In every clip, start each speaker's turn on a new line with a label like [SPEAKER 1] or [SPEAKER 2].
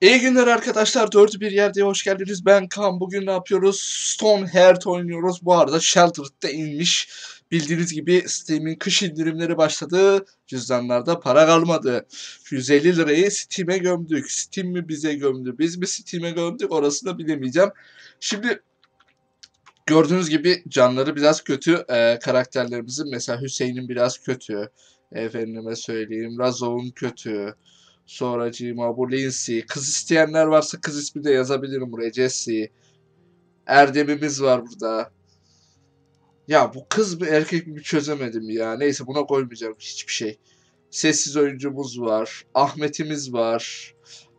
[SPEAKER 1] İyi günler arkadaşlar. Dördü bir yerde hoş geldiniz. Ben Kaan. Bugün ne yapıyoruz? Stone Heart oynuyoruz. Bu arada Sheltered'da inmiş. Bildiğiniz gibi Steam'in kış indirimleri başladı. Cüzdanlarda para kalmadı. 150 lirayı Steam'e gömdük. Steam mi bize gömdü? Biz mi Steam'e gömdük? Orasını bilemeyeceğim. Şimdi gördüğünüz gibi canları biraz kötü. Ee, karakterlerimizin mesela Hüseyin'in biraz kötü. Efendime söyleyeyim. Razov'un kötü. Sonracığıma bu Lindsay. Kız isteyenler varsa kız ismi de yazabilirim buraya. Jessie. Erdem'imiz var burada. Ya bu kız mı erkek mi çözemedim ya. Neyse buna koymayacağım hiçbir şey. Sessiz oyuncumuz var. Ahmet'imiz var.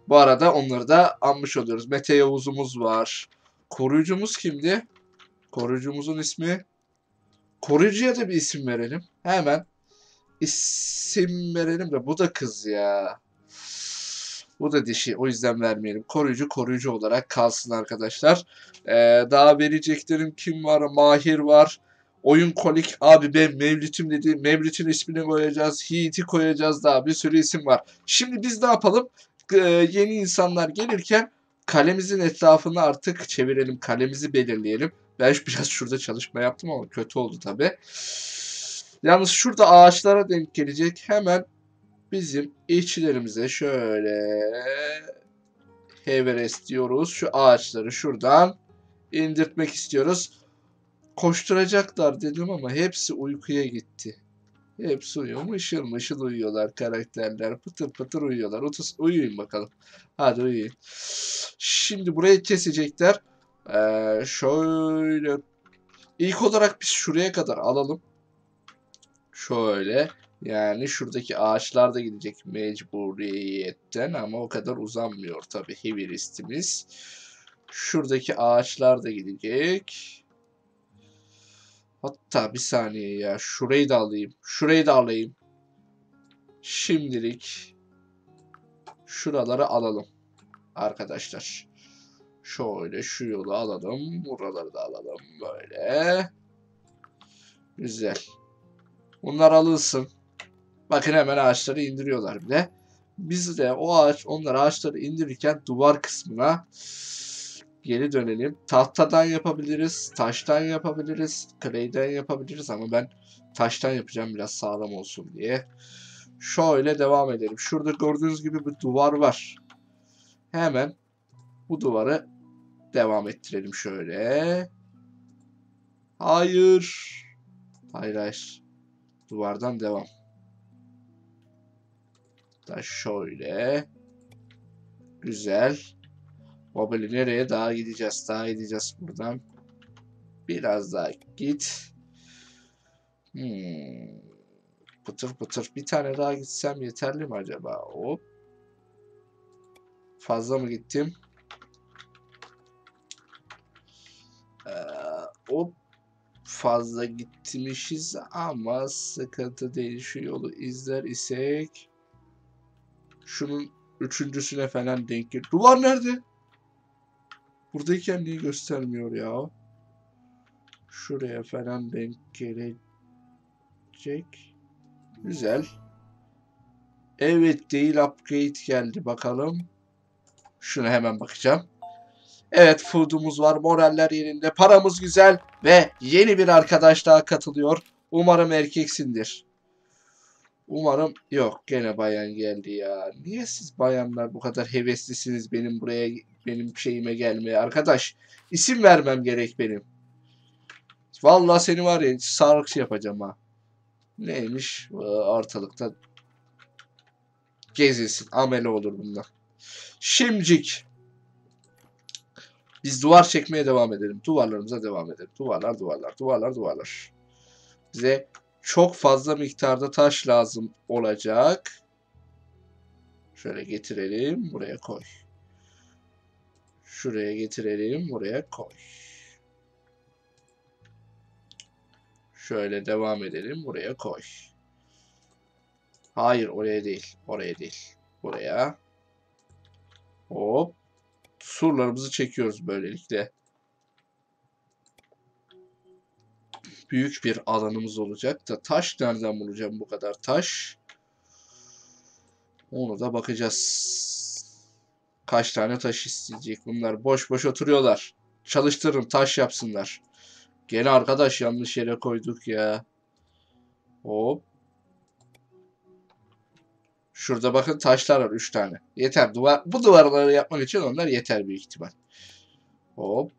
[SPEAKER 1] Bu arada onları da anmış oluyoruz. Mete Yavuz'umuz var. Koruyucumuz kimdi? Koruyucumuzun ismi? Koruyucuya da bir isim verelim. Hemen isim verelim de bu da kız ya. Bu da dişi. O yüzden vermeyelim. Koruyucu koruyucu olarak kalsın arkadaşlar. Ee, daha vereceklerim kim var? Mahir var. Oyun kolik. Abi ben Mevlüt'üm dedi. Mevlüt'ün ismini koyacağız. Yiğit'i koyacağız. Daha bir sürü isim var. Şimdi biz ne yapalım? Ee, yeni insanlar gelirken kalemizin etrafını artık çevirelim. Kalemizi belirleyelim. Ben biraz şurada çalışma yaptım ama kötü oldu tabi. Yalnız şurada ağaçlara denk gelecek. Hemen bizim işçilerimize şöyle Everest diyoruz. Şu ağaçları şuradan indirtmek istiyoruz. Koşturacaklar dedim ama hepsi uykuya gitti. Hepsi uyuyor. Mışıl mışıl uyuyorlar karakterler. Pıtır pıtır uyuyorlar. Otus, uyuyun bakalım. Hadi uyuyun. Şimdi burayı kesecekler. Ee, şöyle ilk olarak biz şuraya kadar alalım. Şöyle. Yani şuradaki ağaçlar da gidecek mecburiyetten ama o kadar uzanmıyor tabi heavy listimiz. Şuradaki ağaçlar da gidecek. Hatta bir saniye ya şurayı da alayım. Şurayı da alayım. Şimdilik şuraları alalım arkadaşlar. Şöyle şu yolu alalım. Buraları da alalım böyle. Güzel. Bunlar alınsın. Bakın hemen ağaçları indiriyorlar bile. Biz de o ağaç, onlar ağaçları indirirken duvar kısmına geri dönelim. Tahtadan yapabiliriz, taştan yapabiliriz, clay'den yapabiliriz ama ben taştan yapacağım biraz sağlam olsun diye. Şöyle devam edelim. Şurada gördüğünüz gibi bir duvar var. Hemen bu duvarı devam ettirelim şöyle. Hayır. Hayır hayır. Duvardan devam. Da şöyle. Güzel. Mobili nereye? Daha gideceğiz. Daha gideceğiz buradan. Biraz daha git. Hmm. Pıtır pıtır. Bir tane daha gitsem yeterli mi acaba? Hop. Fazla mı gittim? Ee, hop. Fazla gitmişiz ama sıkıntı değil. Şu yolu izler isek şunun üçüncüsüne falan denk gel. Duvar nerede? Buradayken niye göstermiyor ya? Şuraya falan denk gelecek. Güzel. Evet değil upgrade geldi bakalım. Şuna hemen bakacağım. Evet food'umuz var. Moraller yerinde. Paramız güzel. Ve yeni bir arkadaş daha katılıyor. Umarım erkeksindir. Umarım yok gene bayan geldi ya. Niye siz bayanlar bu kadar heveslisiniz benim buraya benim şeyime gelmeye arkadaş? isim vermem gerek benim. Vallahi seni var ya sağlıkçı yapacağım ha. Neymiş ortalıkta gezilsin. Amele olur bundan. Şimcik. Biz duvar çekmeye devam edelim. Duvarlarımıza devam edelim. Duvarlar, duvarlar, duvarlar, duvarlar. Bize çok fazla miktarda taş lazım olacak. Şöyle getirelim. Buraya koy. Şuraya getirelim. Buraya koy. Şöyle devam edelim. Buraya koy. Hayır oraya değil. Oraya değil. Buraya. Hop. Surlarımızı çekiyoruz böylelikle. Büyük bir alanımız olacak da taş nereden bulacağım bu kadar taş? Onu da bakacağız. Kaç tane taş isteyecek bunlar? Boş boş oturuyorlar. Çalıştırın taş yapsınlar. Gene arkadaş yanlış yere koyduk ya. Hop. Şurada bakın taşlar var 3 tane. Yeter. Duvar, bu duvarları yapmak için onlar yeter büyük ihtimal. Hop.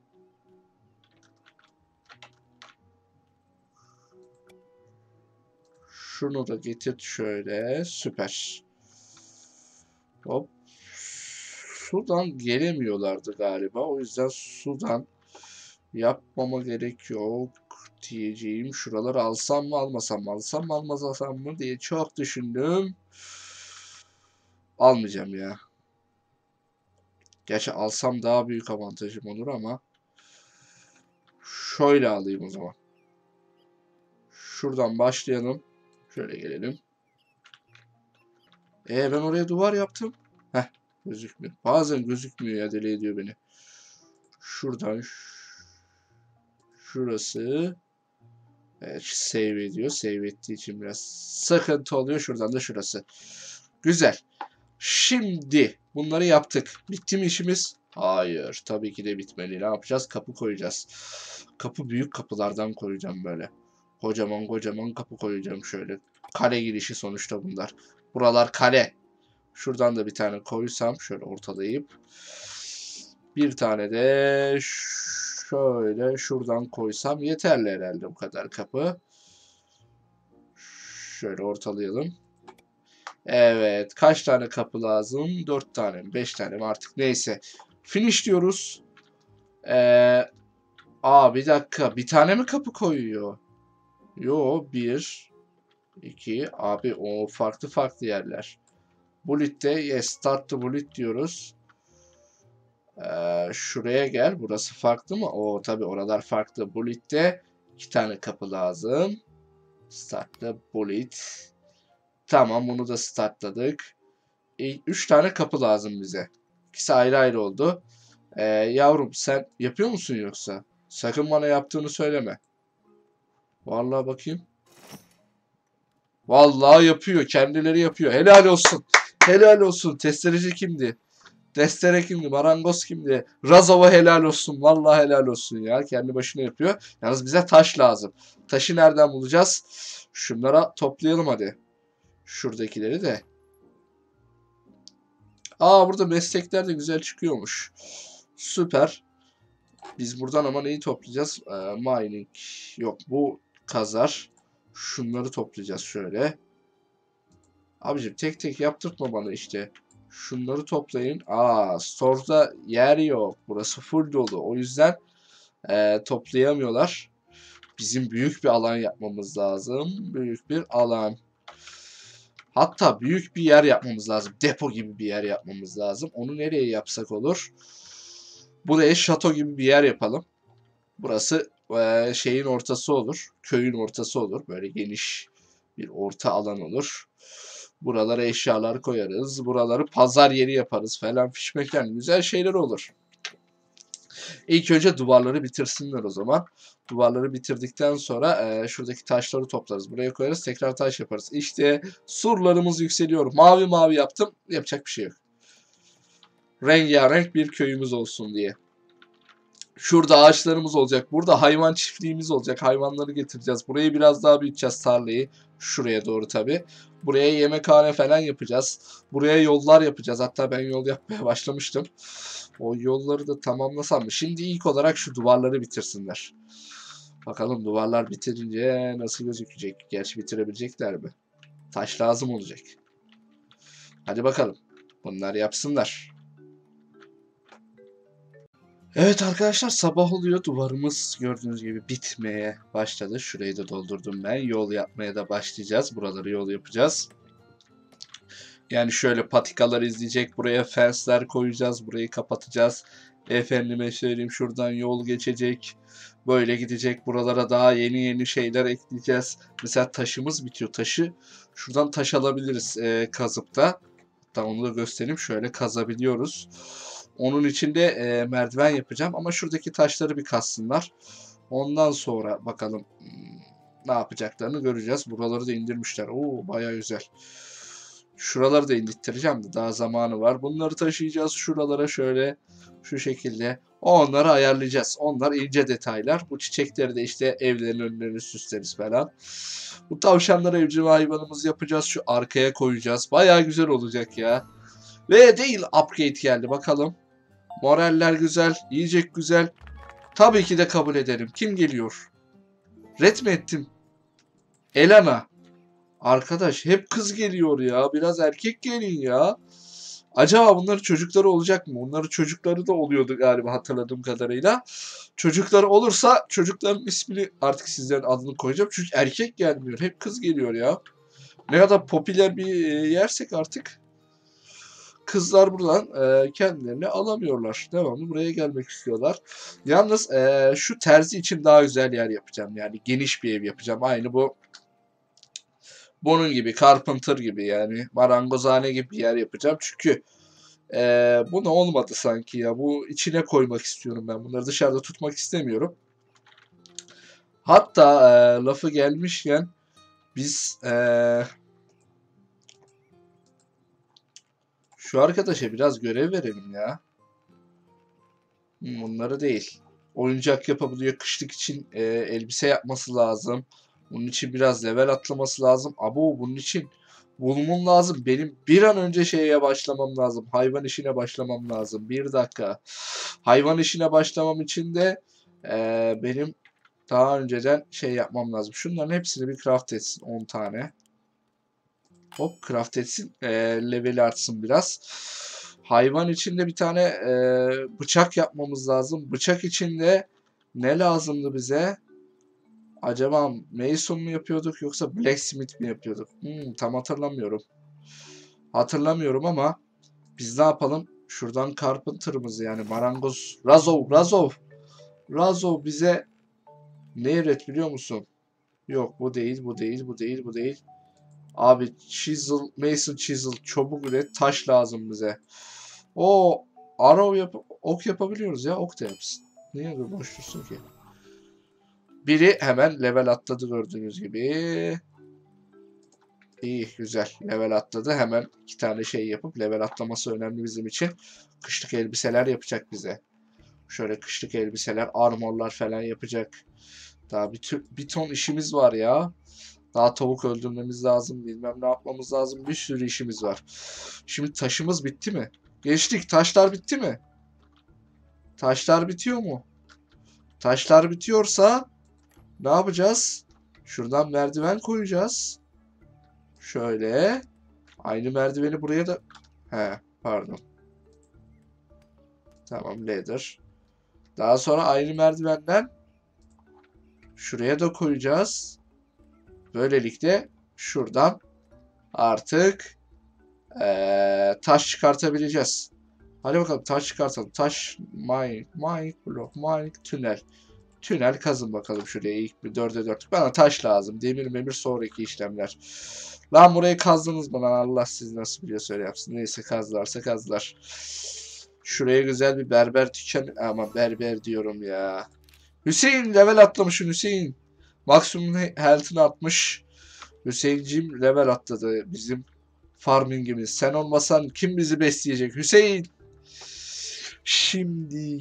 [SPEAKER 1] Şunu da getir şöyle. Süper. Hop. Sudan gelemiyorlardı galiba. O yüzden sudan yapmama gerek yok diyeceğim. Şuraları alsam mı almasam mı alsam mı almasam mı diye çok düşündüm. Almayacağım ya. Gerçi alsam daha büyük avantajım olur ama şöyle alayım o zaman. Şuradan başlayalım. Şöyle gelelim. E ben oraya duvar yaptım. Heh gözükmüyor. Bazen gözükmüyor ya deli ediyor beni. Şuradan şurası evet, save ediyor. Save ettiği için biraz sıkıntı oluyor. Şuradan da şurası. Güzel. Şimdi bunları yaptık. Bitti mi işimiz? Hayır. Tabii ki de bitmeli. Ne yapacağız? Kapı koyacağız. Kapı büyük kapılardan koyacağım böyle. Kocaman kocaman kapı koyacağım şöyle. Kale girişi sonuçta bunlar. Buralar kale. Şuradan da bir tane koysam şöyle ortalayıp bir tane de şöyle şuradan koysam yeterli herhalde bu kadar kapı. Şöyle ortalayalım. Evet. Kaç tane kapı lazım? 4 tane mi? 5 tane mi? Artık neyse. Finish diyoruz. Ee, aa bir dakika. Bir tane mi kapı koyuyor? Yo. 1 2 Abi o farklı farklı yerler. Bullet'te yes start to bullet diyoruz. Ee, şuraya gel. Burası farklı mı? O tabi oralar farklı. Bullet'te iki tane kapı lazım. Start the bullet. Tamam bunu da startladık. E, üç tane kapı lazım bize. İkisi ayrı ayrı oldu. Ee, yavrum sen yapıyor musun yoksa? Sakın bana yaptığını söyleme. Vallahi bakayım. Vallahi yapıyor. Kendileri yapıyor. Helal olsun. Helal olsun. Testereci kimdi? Destere kimdi? Marangoz kimdi? Razova helal olsun. Vallahi helal olsun ya. Kendi başına yapıyor. Yalnız bize taş lazım. Taşı nereden bulacağız? Şunlara toplayalım hadi. Şuradakileri de. Aa burada meslekler de güzel çıkıyormuş. Süper. Biz buradan ama neyi toplayacağız? Ee, mining. Yok bu kazar. Şunları toplayacağız şöyle. Abicim tek tek yaptırtma bana işte. Şunları toplayın. Aa store'da yer yok. Burası full dolu. O yüzden e, toplayamıyorlar. Bizim büyük bir alan yapmamız lazım. Büyük bir alan. Hatta büyük bir yer yapmamız lazım. Depo gibi bir yer yapmamız lazım. Onu nereye yapsak olur? Buraya şato gibi bir yer yapalım. Burası e, şeyin ortası olur. Köyün ortası olur. Böyle geniş bir orta alan olur. Buralara eşyalar koyarız. Buraları pazar yeri yaparız falan fişmekten güzel şeyler olur. İlk önce duvarları bitirsinler o zaman. Duvarları bitirdikten sonra e, şuradaki taşları toplarız. Buraya koyarız. Tekrar taş yaparız. İşte surlarımız yükseliyor. Mavi mavi yaptım. Yapacak bir şey yok. Rengarenk bir köyümüz olsun diye. Şurada ağaçlarımız olacak. Burada hayvan çiftliğimiz olacak. Hayvanları getireceğiz. Burayı biraz daha büyüteceğiz tarlayı. Şuraya doğru tabi. Buraya yemekhane falan yapacağız. Buraya yollar yapacağız. Hatta ben yol yapmaya başlamıştım. O yolları da tamamlasam mı? Şimdi ilk olarak şu duvarları bitirsinler. Bakalım duvarlar bitirince nasıl gözükecek? Gerçi bitirebilecekler mi? Taş lazım olacak. Hadi bakalım. Bunlar yapsınlar. Evet arkadaşlar sabah oluyor. Duvarımız gördüğünüz gibi bitmeye başladı. Şurayı da doldurdum ben. Yol yapmaya da başlayacağız. Buraları yol yapacağız. Yani şöyle patikalar izleyecek. Buraya fensler koyacağız. Burayı kapatacağız. Efendime söyleyeyim şuradan yol geçecek. Böyle gidecek. Buralara daha yeni yeni şeyler ekleyeceğiz. Mesela taşımız bitiyor. Taşı şuradan taş alabiliriz e, kazıp da. Hatta onu da göstereyim. Şöyle kazabiliyoruz. Onun için de e, merdiven yapacağım. Ama şuradaki taşları bir kassınlar. Ondan sonra bakalım hmm, ne yapacaklarını göreceğiz. Buraları da indirmişler. Oo baya güzel. Şuraları da indirttireceğim de daha zamanı var. Bunları taşıyacağız şuralara şöyle şu şekilde. Onları ayarlayacağız. Onlar ince detaylar. Bu çiçekleri de işte evlerin önlerini süsleriz falan. Bu tavşanları evcil hayvanımız yapacağız. Şu arkaya koyacağız. Baya güzel olacak ya. Ve değil upgrade geldi bakalım. Moraller güzel. Yiyecek güzel. Tabii ki de kabul ederim. Kim geliyor? Red mi ettim? Elena. Arkadaş hep kız geliyor ya. Biraz erkek gelin ya. Acaba bunların çocukları olacak mı? Onların çocukları da oluyordu galiba hatırladığım kadarıyla. Çocukları olursa çocukların ismini artık sizlerin adını koyacağım. Çünkü erkek gelmiyor. Hep kız geliyor ya. Ne kadar popüler bir e, yersek artık kızlar buradan e, kendilerini alamıyorlar. Devamlı buraya gelmek istiyorlar. Yalnız e, şu terzi için daha güzel yer yapacağım. Yani geniş bir ev yapacağım. Aynı bu bunun gibi carpenter gibi yani marangozhane gibi bir yer yapacağım. Çünkü e, bu ne olmadı sanki ya. Bu içine koymak istiyorum ben. Bunları dışarıda tutmak istemiyorum. Hatta e, lafı gelmişken biz e, şu arkadaşa biraz görev verelim ya. Hmm, Bunları değil. Oyuncak yapabiliyor. Kışlık için e, elbise yapması lazım. Bunun için biraz level atlaması lazım. Abo bunun için bulmam lazım. Benim bir an önce şeye başlamam lazım. Hayvan işine başlamam lazım. Bir dakika. Hayvan işine başlamam için de e, benim daha önceden şey yapmam lazım. Şunların hepsini bir craft etsin. 10 tane. Hop craft etsin. E, level artsın biraz. Hayvan için de bir tane e, bıçak yapmamız lazım. Bıçak için de ne lazımdı bize? Acaba Mason mu yapıyorduk yoksa Blacksmith mi yapıyorduk? Hmm, tam hatırlamıyorum. Hatırlamıyorum ama biz ne yapalım? Şuradan Carpenter'ımız yani marangoz Razov, Razov. Razov bize ne üret biliyor musun? Yok bu değil, bu değil, bu değil, bu değil. Abi chisel, mason chisel, çubuk üret, taş lazım bize. O arrow yap ok yapabiliyoruz ya, ok da yapsın. Niye böyle boş dursun ki? Biri hemen level atladı gördüğünüz gibi. İyi güzel level atladı. Hemen iki tane şey yapıp level atlaması önemli bizim için. Kışlık elbiseler yapacak bize. Şöyle kışlık elbiseler, armorlar falan yapacak. Daha bir, bir ton işimiz var ya. Daha tavuk öldürmemiz lazım. Bilmem ne yapmamız lazım. Bir sürü işimiz var. Şimdi taşımız bitti mi? Geçtik. Taşlar bitti mi? Taşlar bitiyor mu? Taşlar bitiyorsa ne yapacağız? Şuradan merdiven koyacağız. Şöyle. Aynı merdiveni buraya da... He pardon. Tamam leather. Daha sonra aynı merdivenden şuraya da koyacağız. Böylelikle şuradan artık eee, taş çıkartabileceğiz. Hadi bakalım taş çıkartalım. Taş, mine, mine, block, mine, tünel. Tünel kazın bakalım şuraya ilk bir dörde dört. Bana taş lazım. Demir memir sonraki işlemler. Lan burayı kazdınız mı lan Allah siz nasıl biliyorsa öyle yapsın. Neyse kazlarsa kazlar. Şuraya güzel bir berber dükkanı. Ama berber diyorum ya. Hüseyin level atlamışsın Hüseyin. Maksimum health'ını atmış. Hüseyincim level atladı bizim farmingimiz. Sen olmasan kim bizi besleyecek? Hüseyin. Şimdi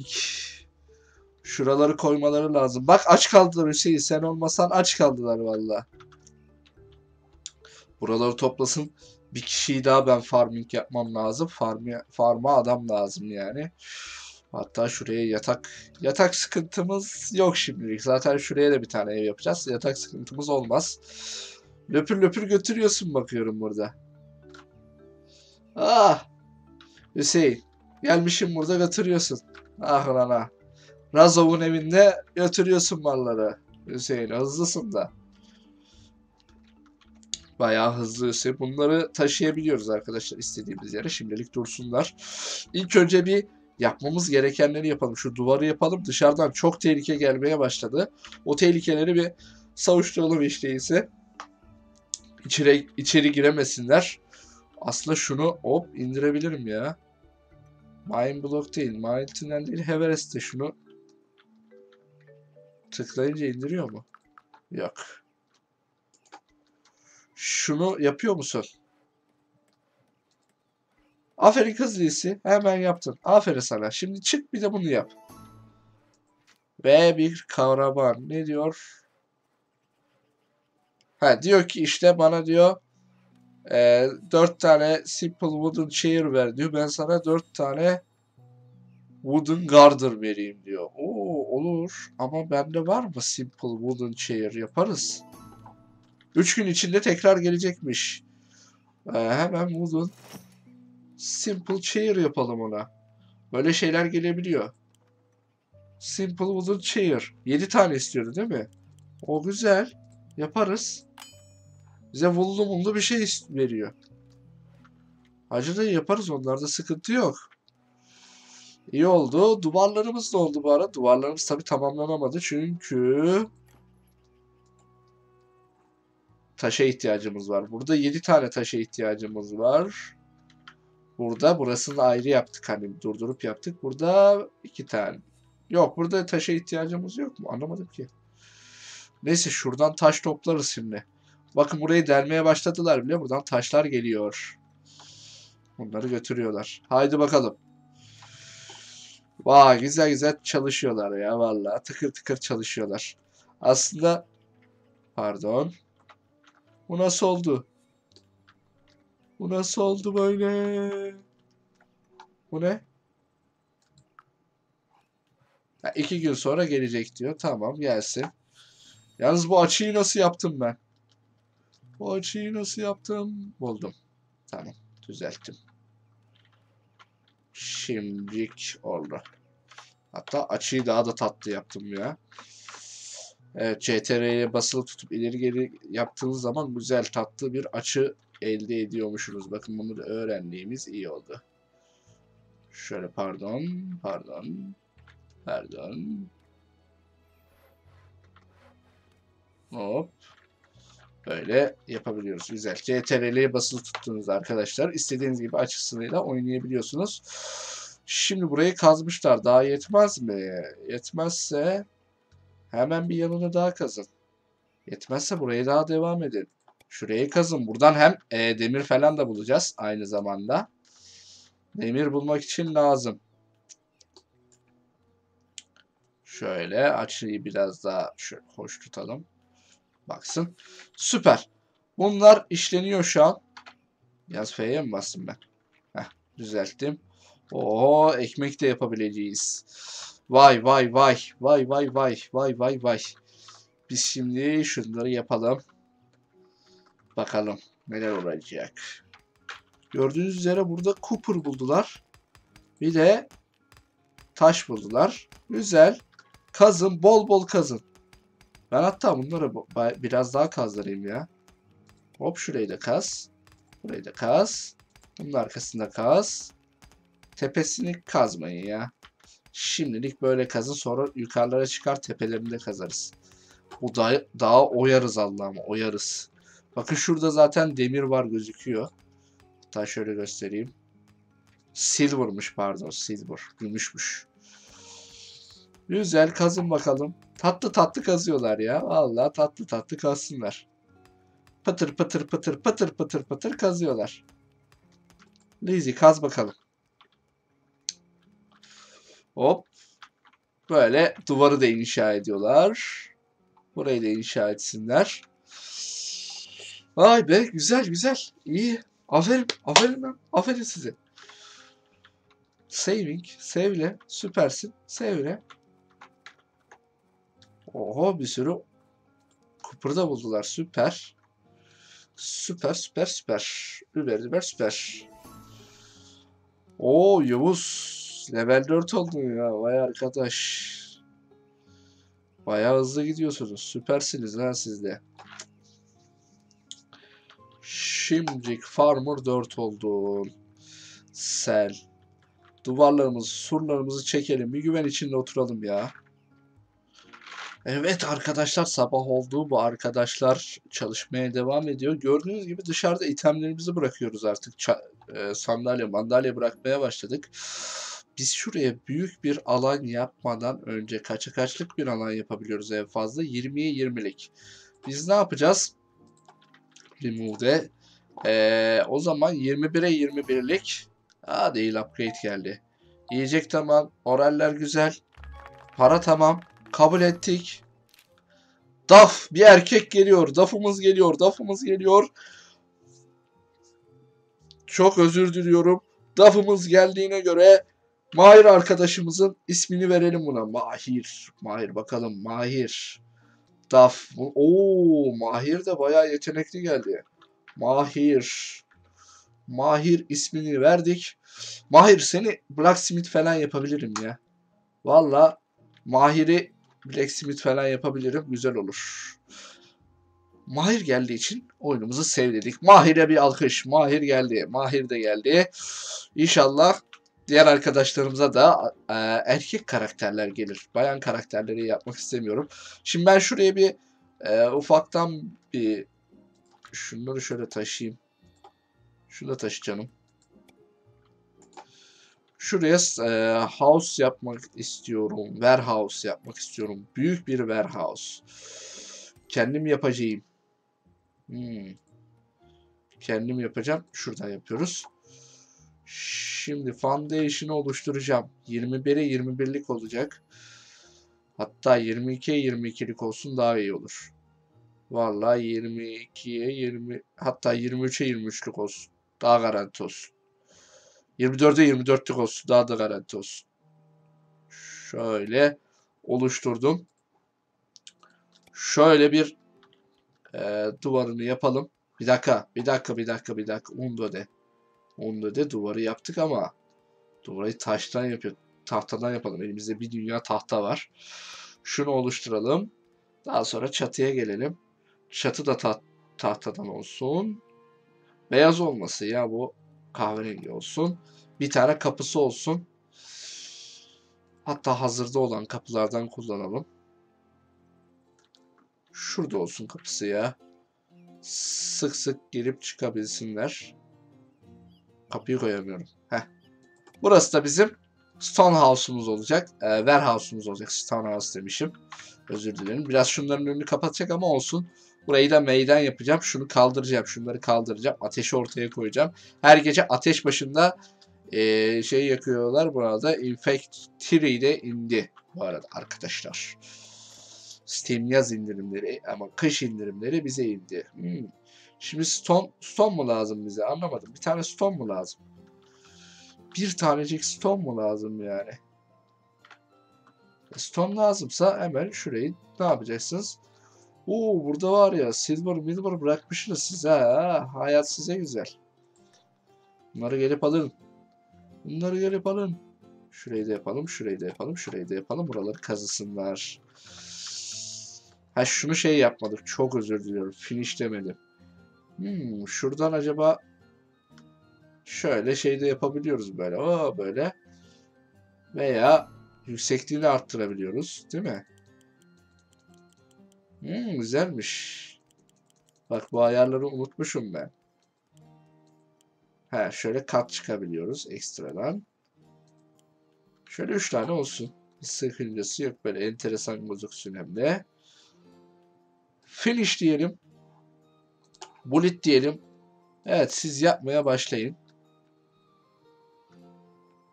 [SPEAKER 1] şuraları koymaları lazım. Bak aç kaldılar Hüseyin. Sen olmasan aç kaldılar valla. Buraları toplasın. Bir kişiyi daha ben farming yapmam lazım. Farm'a, farma adam lazım yani. Hatta şuraya yatak yatak sıkıntımız yok şimdilik. Zaten şuraya da bir tane ev yapacağız. Yatak sıkıntımız olmaz. Löpür löpür götürüyorsun bakıyorum burada. Ah! Hüseyin. Gelmişim burada götürüyorsun. Ah lan ah. Razov'un evinde götürüyorsun malları. Hüseyin hızlısın da. Bayağı hızlı Hüseyin. Bunları taşıyabiliyoruz arkadaşlar istediğimiz yere. Şimdilik dursunlar. İlk önce bir yapmamız gerekenleri yapalım. Şu duvarı yapalım. Dışarıdan çok tehlike gelmeye başladı. O tehlikeleri bir savuşturalım hiç değilse. İçeri, içeri giremesinler. Aslında şunu hop indirebilirim ya. Mine block değil. Mine tünel değil. Everest'te şunu tıklayınca indiriyor mu? Yok. Şunu yapıyor musun? Aferin kız Lisi. Hemen yaptın. Aferin sana. Şimdi çık bir de bunu yap. Ve bir kahraman. Ne diyor? Ha diyor ki işte bana diyor e, 4 tane simple wooden chair ver diyor. Ben sana 4 tane wooden garter vereyim diyor. Oo olur ama bende var mı simple wooden chair yaparız. 3 gün içinde tekrar gelecekmiş. E, hemen wooden simple chair yapalım ona. Böyle şeyler gelebiliyor. Simple wooden chair. 7 tane istiyordu değil mi? O güzel. Yaparız. Bize vullu mullu bir şey veriyor. Hacı yaparız onlarda sıkıntı yok. İyi oldu. Duvarlarımız da oldu bu arada. Duvarlarımız tabi tamamlanamadı çünkü taşa ihtiyacımız var. Burada 7 tane taşa ihtiyacımız var. Burada burasını ayrı yaptık hani durdurup yaptık. Burada 2 tane. Yok burada taşa ihtiyacımız yok mu? Anlamadım ki. Neyse şuradan taş toplarız şimdi. Bakın burayı delmeye başladılar bile. Buradan taşlar geliyor. Bunları götürüyorlar. Haydi bakalım. Vay güzel güzel çalışıyorlar ya vallahi tıkır tıkır çalışıyorlar. Aslında pardon. Bu nasıl oldu? Bu nasıl oldu böyle? Bu ne? Ha, iki gün sonra gelecek diyor. Tamam gelsin. Yalnız bu açıyı nasıl yaptım ben? Bu açıyı nasıl yaptım? Buldum. Tamam. Düzelttim. Şimdilik oldu. Hatta açıyı daha da tatlı yaptım ya. Evet CTRL'ye basılı tutup ileri geri yaptığınız zaman güzel tatlı bir açı elde ediyormuşsunuz. Bakın bunu da öğrendiğimiz iyi oldu. Şöyle pardon, pardon, pardon. Hop. Böyle yapabiliyoruz. Güzel. CTRL'ye basılı tuttuğunuzda arkadaşlar istediğiniz gibi açısıyla oynayabiliyorsunuz. Şimdi burayı kazmışlar. Daha yetmez mi? Yetmezse hemen bir yanını daha kazın. Yetmezse buraya daha devam edin. Şurayı kazın. Buradan hem e, demir falan da bulacağız aynı zamanda. Demir bulmak için lazım. Şöyle açıyı biraz daha şöyle hoş tutalım. Baksın. Süper. Bunlar işleniyor şu an. Yaz F'ye mi bastım ben? Heh, düzelttim. Oo ekmek de yapabileceğiz. Vay vay vay. Vay vay vay. Vay vay vay. Biz şimdi şunları yapalım. Bakalım neler olacak. Gördüğünüz üzere burada Cooper buldular. Bir de taş buldular. Güzel. Kazın. Bol bol kazın. Ben hatta bunları biraz daha kazdırayım ya. Hop şurayı da kaz. Burayı da kaz. Bunun arkasında kaz. Tepesini kazmayın ya. Şimdilik böyle kazın sonra yukarılara çıkar tepelerinde kazarız. Bu da daha oyarız Allah'ım oyarız. Bakın şurada zaten demir var gözüküyor. Hatta şöyle göstereyim. Silver'mış pardon silver. Gümüşmüş. Güzel kazın bakalım. Tatlı tatlı kazıyorlar ya. Vallahi tatlı tatlı kazsınlar. Pıtır pıtır pıtır pıtır pıtır pıtır kazıyorlar. Lazy kaz bakalım. Hop. Böyle duvarı da inşa ediyorlar. Burayı da inşa etsinler. Vay be güzel güzel. İyi. Aferin. Aferin lan. Aferin size. Saving. Sevle. Süpersin. Sevle. Oho bir sürü Cooper da buldular. Süper. Süper süper süper. Über über süper. Oo Yavuz. Level 4 oldun ya. Vay arkadaş. Bayağı hızlı gidiyorsunuz. Süpersiniz ha sizde. Şimdilik Farmer 4 oldun. Sel. Duvarlarımızı, surlarımızı çekelim. Bir güven içinde oturalım ya. Evet arkadaşlar sabah oldu. Bu arkadaşlar çalışmaya devam ediyor. Gördüğünüz gibi dışarıda itemlerimizi bırakıyoruz artık. Ça e, sandalye, mandalye bırakmaya başladık. Biz şuraya büyük bir alan yapmadan önce kaça kaçlık bir alan yapabiliyoruz en fazla? 20'ye 20'lik. Biz ne yapacağız? Remove'de. Ee, o zaman 21'e 21'lik Aa değil upgrade geldi. Yiyecek tamam. Oraller güzel. Para tamam. Kabul ettik. Daf bir erkek geliyor. Dafımız geliyor. Dafımız geliyor. Çok özür diliyorum. Dafımız geldiğine göre Mahir arkadaşımızın ismini verelim buna. Mahir. Mahir bakalım. Mahir. Daf. Oo, Mahir de bayağı yetenekli geldi. Mahir. Mahir ismini verdik. Mahir seni Blacksmith falan yapabilirim ya. Valla Mahir'i Blacksmith falan yapabilirim. Güzel olur. Mahir geldiği için oyunumuzu sevdirdik. Mahir'e bir alkış. Mahir geldi. Mahir de geldi. İnşallah diğer arkadaşlarımıza da e, erkek karakterler gelir. Bayan karakterleri yapmak istemiyorum. Şimdi ben şuraya bir e, ufaktan bir şunları şöyle taşıyayım. Şunu da taşı canım. Şuraya e, house yapmak istiyorum. Warehouse yapmak istiyorum. Büyük bir warehouse. Kendim yapacağım. Hmm. Kendim yapacağım. Şuradan yapıyoruz. Şimdi foundation'ı oluşturacağım. 21'e 21'lik olacak. Hatta 22'ye 22'lik olsun daha iyi olur. Vallahi 22'ye 20 hatta 23'e 23'lük olsun. Daha garanti olsun. 24'e 24'lük olsun. Daha da garanti olsun. Şöyle oluşturdum. Şöyle bir e, duvarını yapalım. Bir dakika, bir dakika, bir dakika, bir dakika. Undo de. Undo de duvarı yaptık ama duvarı taştan yapıyor. Tahtadan yapalım. Elimizde bir dünya tahta var. Şunu oluşturalım. Daha sonra çatıya gelelim. Çatı da ta tahtadan olsun. Beyaz olması ya bu kahverengi olsun. Bir tane kapısı olsun. Hatta hazırda olan kapılardan kullanalım. Şurada olsun kapısı ya. Sık sık girip çıkabilsinler. Kapıyı koyamıyorum. Heh. Burası da bizim Stone House'umuz olacak. E, Warehouse'umuz olacak. Stone House demişim. Özür dilerim. Biraz şunların önünü kapatacak ama olsun. Burayı da meydan yapacağım. Şunu kaldıracağım. Şunları kaldıracağım. Ateşi ortaya koyacağım. Her gece ateş başında e, şey yakıyorlar. Burada Infectory de indi. Bu arada arkadaşlar. Steam yaz indirimleri ama kış indirimleri bize indi. Hmm. Şimdi stone, stone mu lazım bize? Anlamadım. Bir tane stone mu lazım? Bir tanecik stone mu lazım yani? Stone lazımsa hemen şurayı ne yapacaksınız? Oo burada var ya silver milver bırakmışsınız size ha. Hayat size güzel. Bunları gelip alın. Bunları gelip alın. Şurayı da yapalım, şurayı da yapalım, şurayı da yapalım. Buraları kazısınlar. Ha şunu şey yapmadık. Çok özür diliyorum. Finish demedim. Hmm, şuradan acaba şöyle şey de yapabiliyoruz böyle. O böyle. Veya yüksekliğini arttırabiliyoruz. Değil mi? Hmm, güzelmiş. Bak bu ayarları unutmuşum ben. Ha şöyle kat çıkabiliyoruz ekstradan. Şöyle 3 tane olsun. Bir sıkıntısı yok böyle enteresan gözüksün hem. Finish diyelim. Bullet diyelim. Evet siz yapmaya başlayın.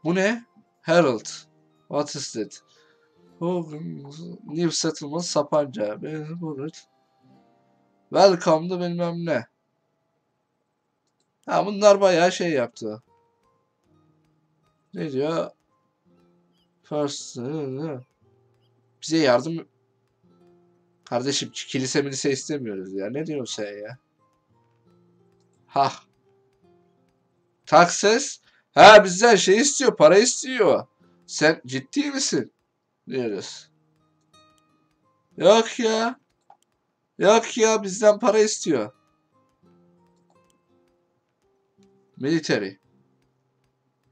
[SPEAKER 1] Bu ne? Herald. What is that? Oh, New Settlement Sapanca. Bullet. Welcome'da bilmem ne. Ha bunlar bayağı şey yaptı. Ne diyor? First. Bize yardım Kardeşim kilise milise istemiyoruz ya. Ne diyorsun sen ya? Ha. Takses. Ha bizden şey istiyor. Para istiyor. Sen ciddi misin? Diyoruz. Yok ya. Yok ya bizden para istiyor. Military.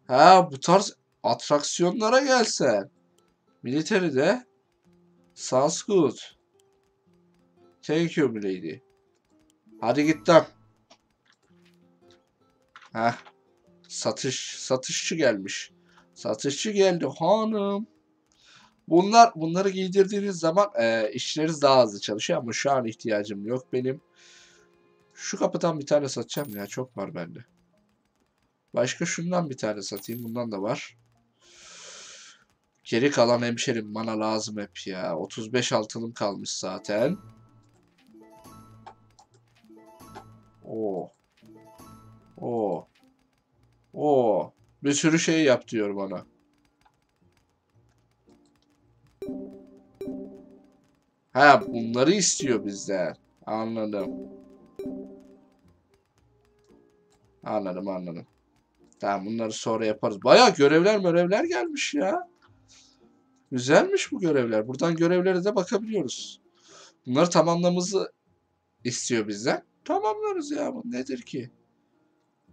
[SPEAKER 1] Ha bu tarz atraksiyonlara gelsen. Military de. Sounds good. Thank you milady. Hadi git lan. Heh. Satış, satışçı gelmiş. Satışçı geldi hanım. Bunlar bunları giydirdiğiniz zaman e, işleriniz daha hızlı çalışıyor ama şu an ihtiyacım yok benim. Şu kapıdan bir tane satacağım ya çok var bende. Başka şundan bir tane satayım. Bundan da var. Geri kalan hemşerim bana lazım hep ya. 35 altınım kalmış zaten. Oo. Oo. Oo. Bir sürü şey yap diyor bana. Ha bunları istiyor bizden. Anladım. Anladım anladım. Tamam bunları sonra yaparız. Baya görevler görevler gelmiş ya. Güzelmiş bu görevler. Buradan görevlere de bakabiliyoruz. Bunları tamamlamamızı istiyor bizden. Tamamlarız ya. Bu nedir ki?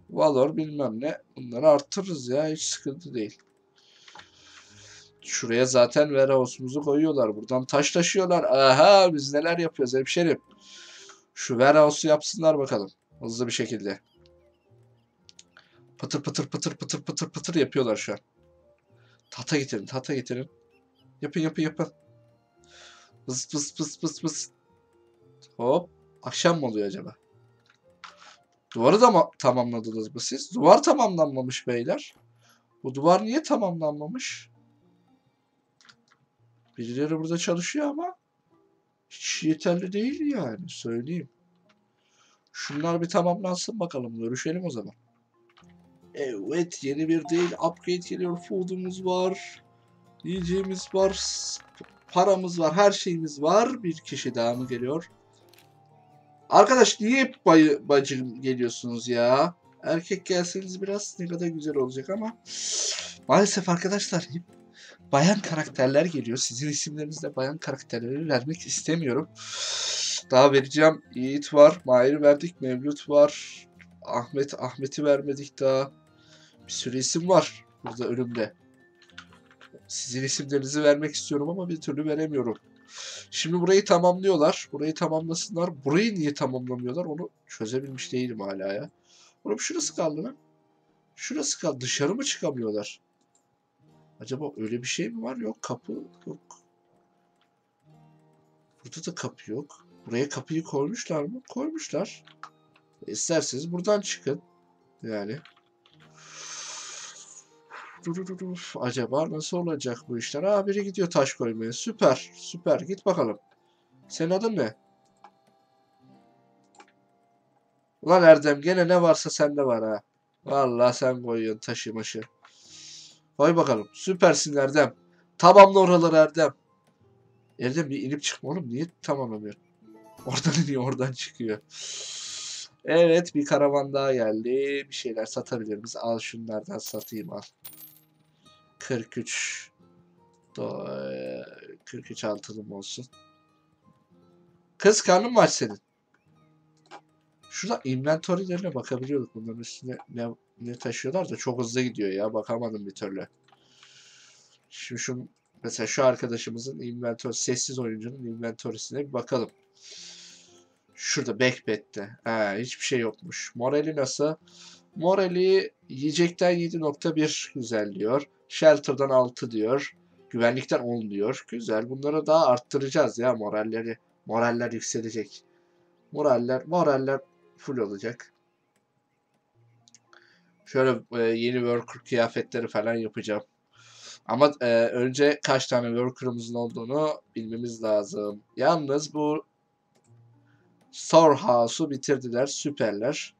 [SPEAKER 1] Valor bilmem ne. Bunları arttırırız ya. Hiç sıkıntı değil. Şuraya zaten warehouse'umuzu koyuyorlar. Buradan taş taşıyorlar. Aha biz neler yapıyoruz hemşerim. Şu warehouse'u yapsınlar bakalım. Hızlı bir şekilde. Pıtır pıtır pıtır pıtır pıtır pıtır yapıyorlar şu an. Tahta getirin, tahta getirin. Yapın yapın yapın. Pıs pıs pıs pıs pıs. Hop. Akşam mı oluyor acaba? Duvarı da mı tamamladınız mı siz? Duvar tamamlanmamış beyler. Bu duvar niye tamamlanmamış? Birileri burada çalışıyor ama hiç yeterli değil yani söyleyeyim. Şunlar bir tamamlansın bakalım. Görüşelim o zaman. Evet yeni bir değil upgrade geliyor. Food'umuz var. Yiyeceğimiz var. Paramız var. Her şeyimiz var. Bir kişi daha mı geliyor? Arkadaş niye hep bayı, bacım geliyorsunuz ya? Erkek gelseniz biraz ne kadar güzel olacak ama maalesef arkadaşlar bayan karakterler geliyor. Sizin isimlerinizde bayan karakterleri vermek istemiyorum. Daha vereceğim. Yiğit var. Mahir verdik. Mevlüt var. Ahmet. Ahmet'i vermedik daha. Bir sürü isim var burada önümde. Sizin isimlerinizi vermek istiyorum ama bir türlü veremiyorum. Şimdi burayı tamamlıyorlar. Burayı tamamlasınlar. Burayı niye tamamlamıyorlar onu çözebilmiş değilim hala ya. Oğlum şurası kaldı lan. Şurası kaldı. Dışarı mı çıkamıyorlar? Acaba öyle bir şey mi var? Yok kapı yok. Burada da kapı yok. Buraya kapıyı koymuşlar mı? Koymuşlar. İsterseniz buradan çıkın. Yani. Acaba nasıl olacak bu işler? Aa biri gidiyor taş koymaya. Süper. Süper. Git bakalım. Senin adın ne? Ulan Erdem gene ne varsa sende var ha. Vallahi sen koyuyorsun taşı maşı. Koy bakalım. Süpersin Erdem. Tamamla oraları Erdem. Erdem bir inip çıkma oğlum. Niye tamamlamıyor? Oradan iniyor oradan çıkıyor. Evet bir karavan daha geldi. Bir şeyler satabilir miyiz? Al şunlardan satayım al. 43 Do 43 altınım olsun. Kız karnın mı aç senin? Şurada inventory'lerine bakabiliyorduk. Bunların üstüne ne, ne taşıyorlar da çok hızlı gidiyor ya. Bakamadım bir türlü. Şimdi şu mesela şu arkadaşımızın inventory sessiz oyuncunun inventory'sine bir bakalım. Şurada backbet'te. Ha, hiçbir şey yokmuş. Morali nasıl? Morali yiyecekten 7.1 güzel diyor. Shelter'dan 6 diyor. Güvenlikten 10 diyor. Güzel. Bunları daha arttıracağız ya moralleri. Moraller yükselecek. Moraller, moraller full olacak. Şöyle e, yeni worker kıyafetleri falan yapacağım. Ama e, önce kaç tane worker'ımızın olduğunu bilmemiz lazım. Yalnız bu Storehouse'u bitirdiler. Süperler.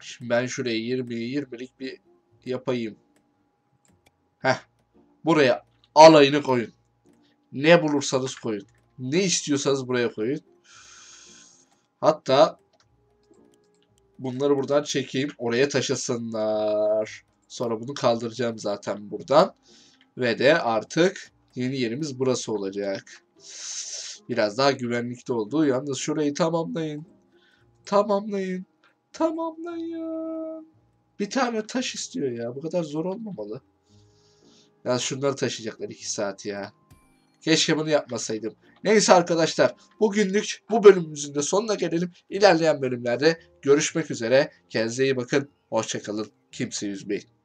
[SPEAKER 1] Şimdi ben şuraya 20'yi 20'lik bir yapayım. Heh. Buraya alayını koyun. Ne bulursanız koyun. Ne istiyorsanız buraya koyun. Hatta bunları buradan çekeyim. Oraya taşısınlar. Sonra bunu kaldıracağım zaten buradan. Ve de artık yeni yerimiz burası olacak. Biraz daha güvenlikli oldu. Yalnız şurayı tamamlayın. Tamamlayın. Tamamlayın. Bir tane taş istiyor ya. Bu kadar zor olmamalı. Ya şunları taşıyacaklar iki saat ya. Keşke bunu yapmasaydım. Neyse arkadaşlar bugünlük bu bölümümüzün de sonuna gelelim. İlerleyen bölümlerde görüşmek üzere. Kendinize iyi bakın. Hoşçakalın. Kimse üzmeyin.